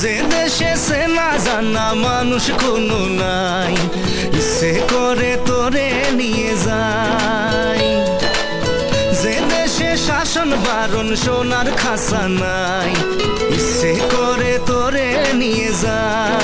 যে দেশে না জানা মানুষ কোনো নাই। সে করে তোরে নিয়ে যায় যে দেশে শাসন বারণ সোনার খাসা নাই। সে করে তোরে নিয়ে যায়